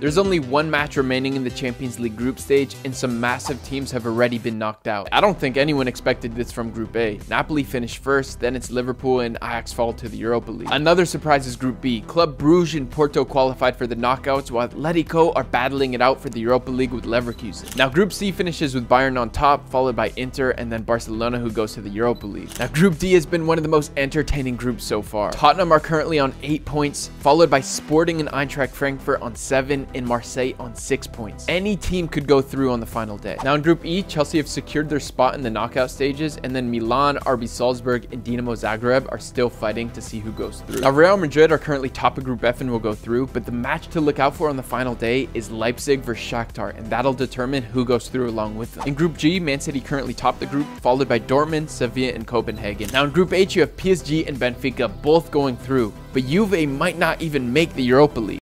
There's only one match remaining in the Champions League group stage, and some massive teams have already been knocked out. I don't think anyone expected this from Group A. Napoli finished first, then it's Liverpool and Ajax fall to the Europa League. Another surprise is Group B. Club Bruges and Porto qualified for the knockouts, while Atletico are battling it out for the Europa League with Leverkusen. Now Group C finishes with Bayern on top, followed by Inter, and then Barcelona who goes to the Europa League. Now Group D has been one of the most entertaining groups so far. Tottenham are currently on 8 points, followed by Sporting and Eintracht Frankfurt on 7 and Marseille on 6 points. Any team could go through on the final day. Now in Group E, Chelsea have secured their spot in the knockout stages, and then Milan, RB Salzburg, and Dinamo Zagreb are still fighting to see who goes through. Now Real Madrid are currently top of Group F and will go through, but the match to look out for on the final day is Leipzig versus Shakhtar, and that'll determine who goes through along with them. In Group G, Man City currently top the group, followed by Dortmund, Sevilla, and Copenhagen. Now in Group H, you have PSG and Benfica both going through, but Juve might not even make the Europa League.